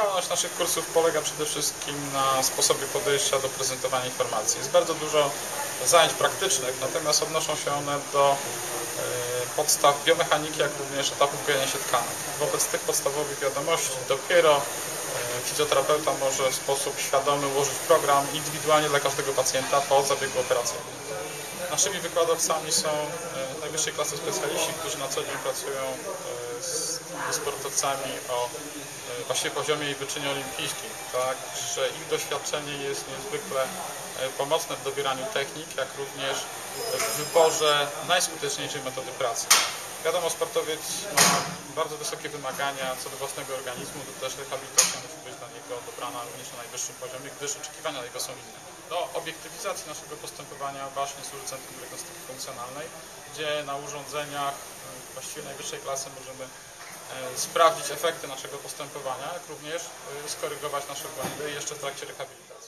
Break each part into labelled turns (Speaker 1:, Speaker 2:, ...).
Speaker 1: Unikalność naszych kursów polega przede wszystkim na sposobie podejścia do prezentowania informacji. Jest bardzo dużo zajęć praktycznych, natomiast odnoszą się one do e, podstaw biomechaniki, jak również etapów gojenia się tkanek. Wobec tych podstawowych wiadomości dopiero e, fizjoterapeuta może w sposób świadomy ułożyć program indywidualnie dla każdego pacjenta po zabiegu operacyjnym. Naszymi wykładowcami są e, najwyższej klasy specjaliści, którzy na co dzień pracują e, z sportowcami o e, właśnie poziomie i wyczynie olimpijskim. Także ich doświadczenie jest niezwykle pomocne w dobieraniu technik, jak również w wyborze najskuteczniejszej metody pracy. Wiadomo, sportowiec ma bardzo wysokie wymagania co do własnego organizmu, to też rehabilitacja musi być dla niego dobrana również na najwyższym poziomie, gdyż oczekiwania jego są inne. Do obiektywizacji naszego postępowania właśnie służy Centrum Diagnostyki Funkcjonalnej, gdzie na urządzeniach e, właściwie najwyższej klasy możemy e, sprawdzić efekty naszego postępowania, jak również e, skorygować nasze błędy jeszcze w trakcie rehabilitacji.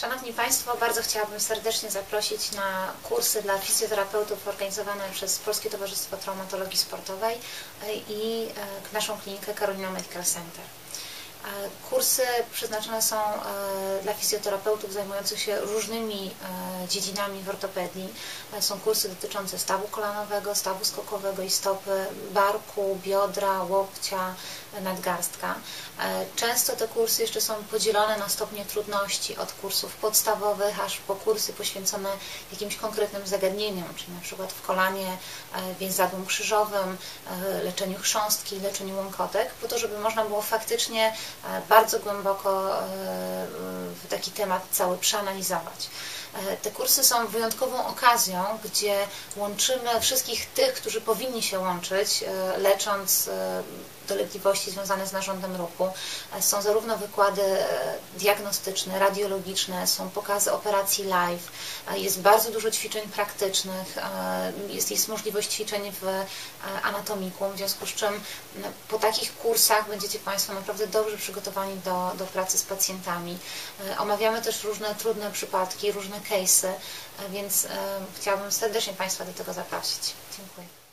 Speaker 2: Szanowni Państwo, bardzo chciałabym serdecznie zaprosić na kursy dla fizjoterapeutów organizowane przez Polskie Towarzystwo Traumatologii Sportowej i e, naszą klinikę Carolina Medical Center. E, kursy przeznaczone są dla fizjoterapeutów zajmujących się różnymi dziedzinami w ortopedii. Są kursy dotyczące stawu kolanowego, stawu skokowego i stopy, barku, biodra, łokcia, nadgarstka. E, często te kursy jeszcze są podzielone na stopnie trudności, od kursów podstawowych aż po kursy poświęcone jakimś konkretnym zagadnieniom, czyli na przykład w kolanie e, więzadłom krzyżowym, e, leczeniu chrząstki, leczeniu łąkotek, po to, żeby można było faktycznie bardzo głęboko w taki temat cały przeanalizować. Te kursy są wyjątkową okazją, gdzie łączymy wszystkich tych, którzy powinni się łączyć, lecząc dolegliwości związane z narządem ruchu. Są zarówno wykłady e, diagnostyczne, radiologiczne, są pokazy operacji live, e, jest bardzo dużo ćwiczeń praktycznych, e, jest, jest możliwość ćwiczeń w anatomikum, w związku z czym po takich kursach będziecie Państwo naprawdę dobrze przygotowani do, do pracy z pacjentami. Omawiamy też różne trudne przypadki, różne case'y, więc chciałabym serdecznie Państwa do tego zaprosić. Dziękuję.